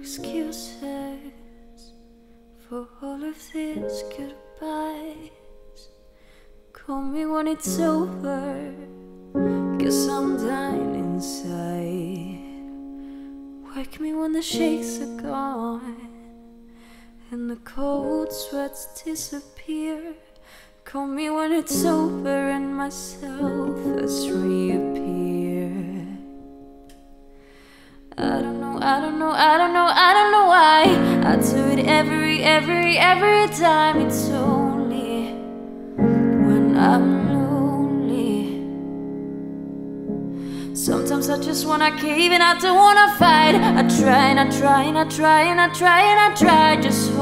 excuses for all of this goodbyes. Call me when it's over, cause I'm dying inside. Wake me when the shakes are gone and the cold sweats disappear. Call me when it's over and myself has reappeared. I don't know, I don't know, I don't know, why I do it every, every, every time. It's only when I'm lonely. Sometimes I just wanna cave and I don't wanna fight. I try and I try and I try and I try and I try. Just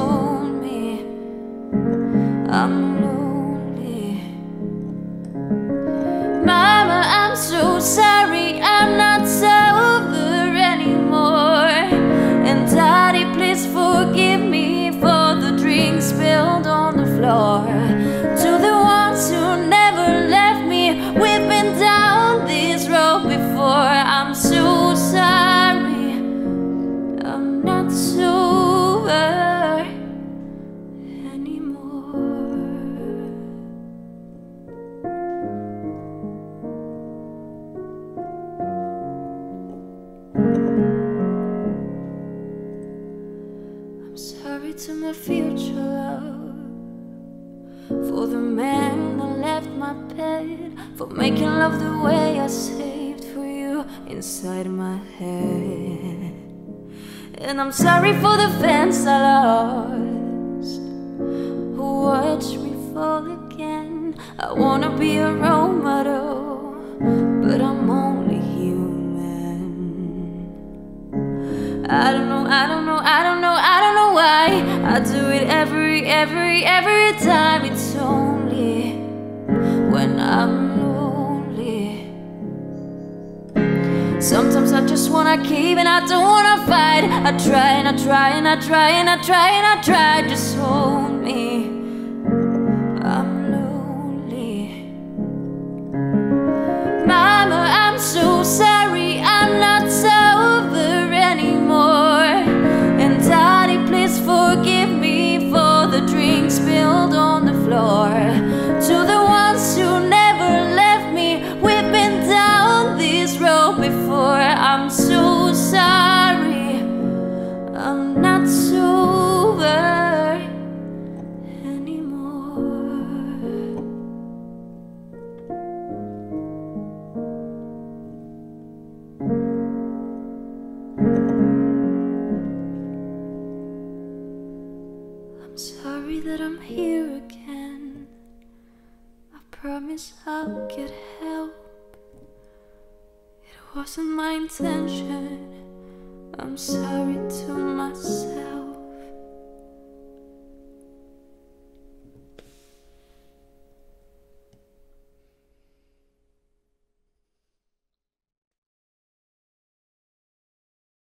sorry to my future love for the man that left my bed, for making love the way I saved for you inside my head. And I'm sorry for the fans I lost who watched me fall again. I wanna be a role model, but I'm only human. I don't know, I don't know, I don't know, I do it every, every, every time. It's only when I'm lonely. Sometimes I just wanna keep and I don't wanna fight. I try and I try and I try and I try and I try. Just hold sorry that I'm here again. I promise I'll get help. It wasn't my intention. I'm sorry to.